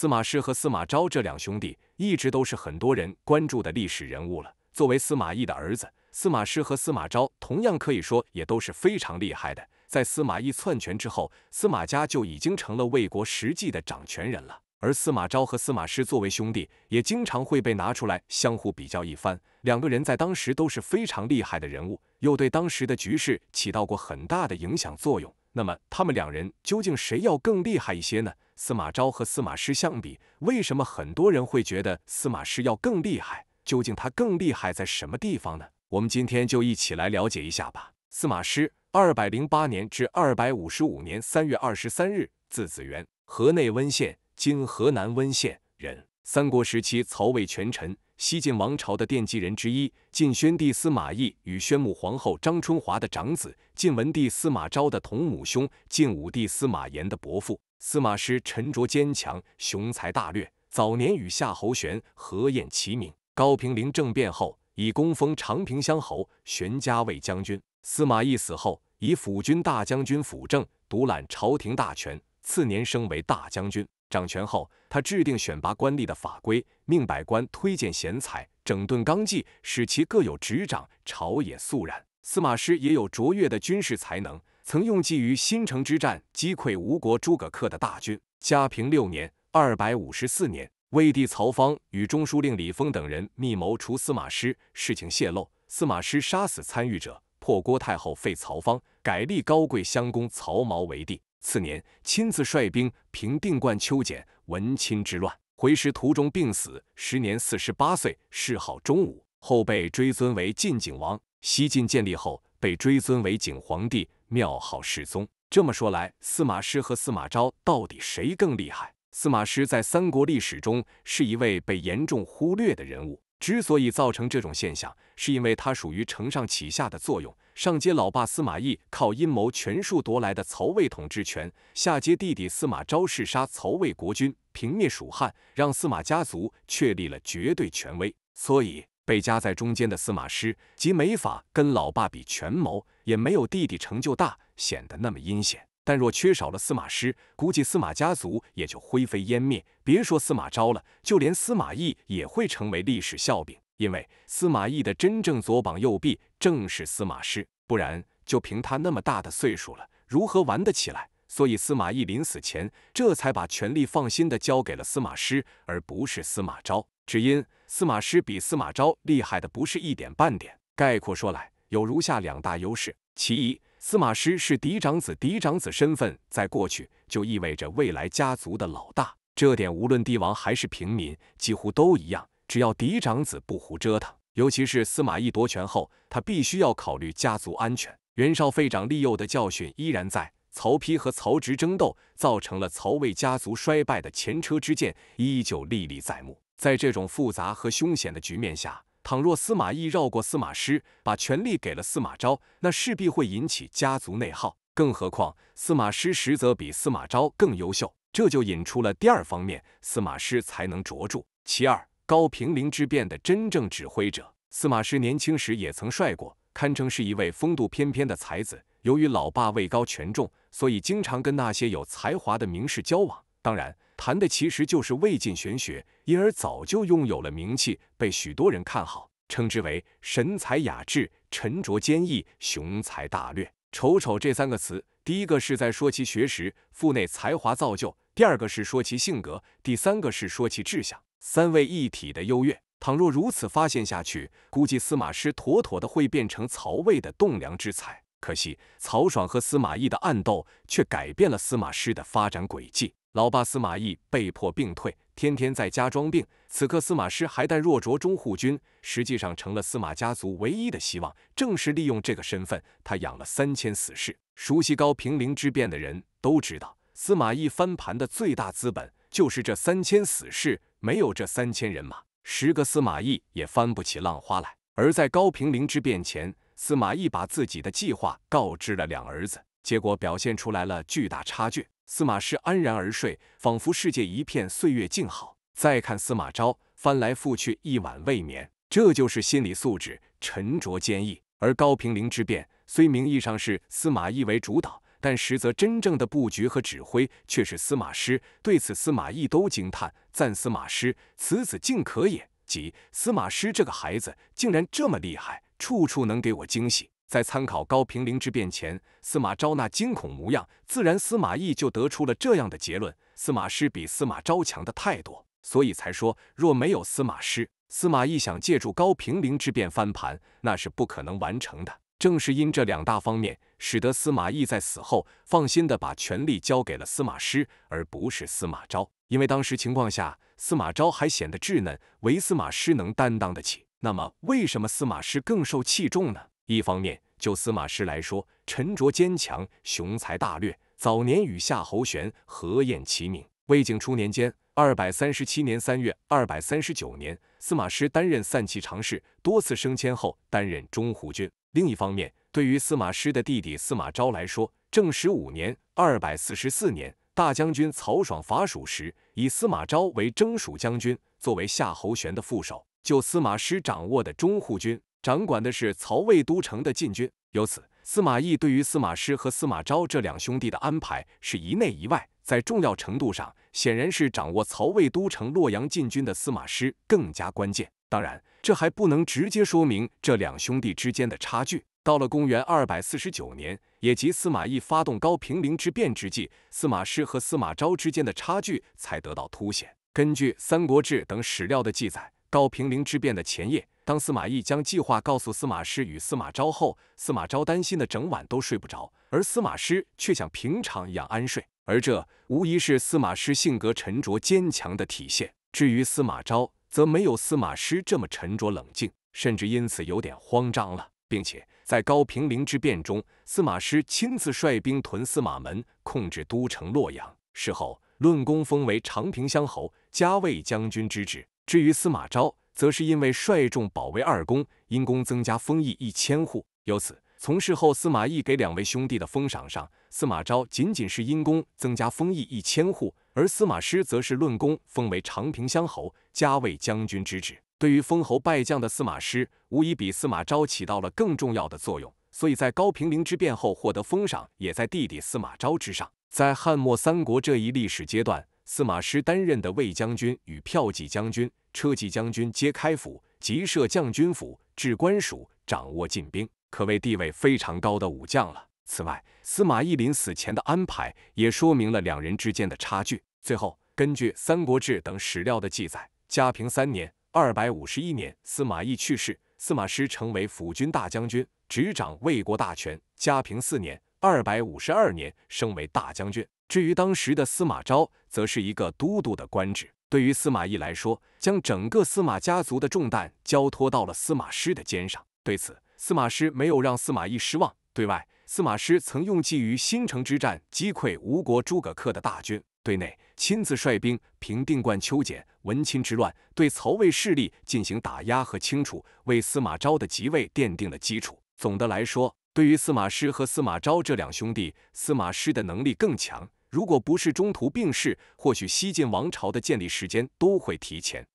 司马师和司马昭这两兄弟一直都是很多人关注的历史人物了。作为司马懿的儿子，司马师和司马昭同样可以说也都是非常厉害的。在司马懿篡权之后，司马家就已经成了魏国实际的掌权人了。而司马昭和司马师作为兄弟，也经常会被拿出来相互比较一番。两个人在当时都是非常厉害的人物，又对当时的局势起到过很大的影响作用。那么，他们两人究竟谁要更厉害一些呢？司马昭和司马师相比，为什么很多人会觉得司马师要更厉害？究竟他更厉害在什么地方呢？我们今天就一起来了解一下吧。司马师，二百零八年至二百五十五年三月二十三日，字子元，河内温县（今河南温县）人。三国时期曹魏权臣，西晋王朝的奠基人之一。晋宣帝司马懿与宣穆皇后张春华的长子，晋文帝司马昭的同母兄，晋武帝司马炎的伯父。司马师沉着坚强，雄才大略。早年与夏侯玄、何晏齐名。高平陵政变后，以功封长平乡侯，玄加卫将军。司马懿死后，以辅军大将军辅政，独揽朝廷大权。次年升为大将军。掌权后，他制定选拔官吏的法规，命百官推荐贤才，整顿纲纪，使其各有执掌，朝野肃然。司马师也有卓越的军事才能。曾用计于新城之战击溃吴国诸葛恪的大军。嘉平六年（二百五十四年），魏帝曹芳与中书令李丰等人密谋除司马师，事情泄露，司马师杀死参与者，破郭太后废曹芳，改立高贵襄公曹髦为帝。次年，亲自率兵平定冠丘简文钦之乱，回师途中病死，时年四十八岁，谥号忠武。后被追尊为晋景王。西晋建立后，被追尊为景皇帝。庙号世宗。这么说来，司马师和司马昭到底谁更厉害？司马师在三国历史中是一位被严重忽略的人物。之所以造成这种现象，是因为他属于承上启下的作用。上接老爸司马懿靠阴谋权术夺来的曹魏统治权，下接弟弟司马昭弑杀曹魏国君，平灭蜀汉，让司马家族确立了绝对权威。所以。被夹在中间的司马师，既没法跟老爸比权谋，也没有弟弟成就大，显得那么阴险。但若缺少了司马师，估计司马家族也就灰飞烟灭。别说司马昭了，就连司马懿也会成为历史笑柄。因为司马懿的真正左膀右臂正是司马师，不然就凭他那么大的岁数了，如何玩得起来？所以司马懿临死前，这才把权力放心的交给了司马师，而不是司马昭。只因司马师比司马昭厉害的不是一点半点。概括说来，有如下两大优势：其一，司马师是嫡长子，嫡长子身份在过去就意味着未来家族的老大，这点无论帝王还是平民几乎都一样。只要嫡长子不胡折腾，尤其是司马懿夺权后，他必须要考虑家族安全。袁绍废长立幼的教训依然在，曹丕和曹植争斗，造成了曹魏家族衰败的前车之鉴依旧历历在目。在这种复杂和凶险的局面下，倘若司马懿绕过司马师，把权力给了司马昭，那势必会引起家族内耗。更何况司马师实则比司马昭更优秀，这就引出了第二方面，司马师才能卓著。其二，高平陵之变的真正指挥者，司马师年轻时也曾帅过，堪称是一位风度翩翩的才子。由于老爸位高权重，所以经常跟那些有才华的名士交往。当然。谈的其实就是魏晋玄学，因而早就拥有了名气，被许多人看好，称之为神采雅致、沉着坚毅、雄才大略。瞅瞅这三个词，第一个是在说其学识，腹内才华造就；第二个是说其性格；第三个是说其志向，三位一体的优越。倘若如此发现下去，估计司马师妥妥的会变成曹魏的栋梁之才。可惜曹爽和司马懿的暗斗，却改变了司马师的发展轨迹。老爸司马懿被迫病退，天天在家装病。此刻司马师还待若卓中护军，实际上成了司马家族唯一的希望。正是利用这个身份，他养了三千死士。熟悉高平陵之变的人都知道，司马懿翻盘的最大资本就是这三千死士。没有这三千人马，十个司马懿也翻不起浪花来。而在高平陵之变前，司马懿把自己的计划告知了两儿子，结果表现出来了巨大差距。司马师安然而睡，仿佛世界一片岁月静好。再看司马昭，翻来覆去一晚未眠，这就是心理素质沉着坚毅。而高平陵之变虽名义上是司马懿为主导，但实则真正的布局和指挥却是司马师。对此，司马懿都惊叹，赞司马师此子竟可也。即司马师这个孩子竟然这么厉害，处处能给我惊喜。在参考高平陵之变前，司马昭那惊恐模样，自然司马懿就得出了这样的结论：司马师比司马昭强的太多，所以才说若没有司马师，司马懿想借助高平陵之变翻盘，那是不可能完成的。正是因这两大方面，使得司马懿在死后放心的把权力交给了司马师，而不是司马昭。因为当时情况下，司马昭还显得稚嫩，唯司马师能担当得起。那么，为什么司马师更受器重呢？一方面，就司马师来说，沉着坚强，雄才大略，早年与夏侯玄合宴齐名。魏景初年间（二百三十七年三月）、二百三十九年，司马师担任散骑常侍，多次升迁后担任中护军。另一方面，对于司马师的弟弟司马昭来说，正十五年（二百四十四年），大将军曹爽伐蜀时，以司马昭为征蜀将军，作为夏侯玄的副手。就司马师掌握的中护军，掌管的是曹魏都城的禁军。由此，司马懿对于司马师和司马昭这两兄弟的安排是一内一外，在重要程度上，显然是掌握曹魏都城洛阳禁军的司马师更加关键。当然。这还不能直接说明这两兄弟之间的差距。到了公元二百四十九年，也即司马懿发动高平陵之变之际，司马师和司马昭之间的差距才得到凸显。根据《三国志》等史料的记载，高平陵之变的前夜，当司马懿将计划告诉司马师与司马昭后，司马昭担心的整晚都睡不着，而司马师却像平常一样安睡。而这无疑是司马师性格沉着坚强的体现。至于司马昭，则没有司马师这么沉着冷静，甚至因此有点慌张了，并且在高平陵之变中，司马师亲自率兵屯司马门，控制都城洛阳。事后论功封为长平乡侯，加卫将军之职。至于司马昭，则是因为率众保卫二宫，因功增加封邑一千户。由此，从事后司马懿给两位兄弟的封赏上，司马昭仅仅是因功增加封邑一千户。而司马师则是论功封为长平乡侯，加位将军之职。对于封侯拜将的司马师，无疑比司马昭起到了更重要的作用。所以在高平陵之变后获得封赏，也在弟弟司马昭之上。在汉末三国这一历史阶段，司马师担任的卫将军与骠骑将军、车骑将军皆开府，即设将军府，置官署，掌握禁兵，可谓地位非常高的武将了。此外，司马懿临死前的安排也说明了两人之间的差距。最后，根据《三国志》等史料的记载，嘉平三年（二百五十一年），司马懿去世，司马师成为辅军大将军，执掌魏国大权。嘉平四年（二百五十二年），升为大将军。至于当时的司马昭，则是一个都督的官职。对于司马懿来说，将整个司马家族的重担交托到了司马师的肩上。对此，司马师没有让司马懿失望。对外，司马师曾用计于新城之战击溃吴国诸葛恪的大军；对内，亲自率兵平定冠丘简、文钦之乱，对曹魏势力进行打压和清除，为司马昭的即位奠定了基础。总的来说，对于司马师和司马昭这两兄弟，司马师的能力更强。如果不是中途病逝，或许西晋王朝的建立时间都会提前。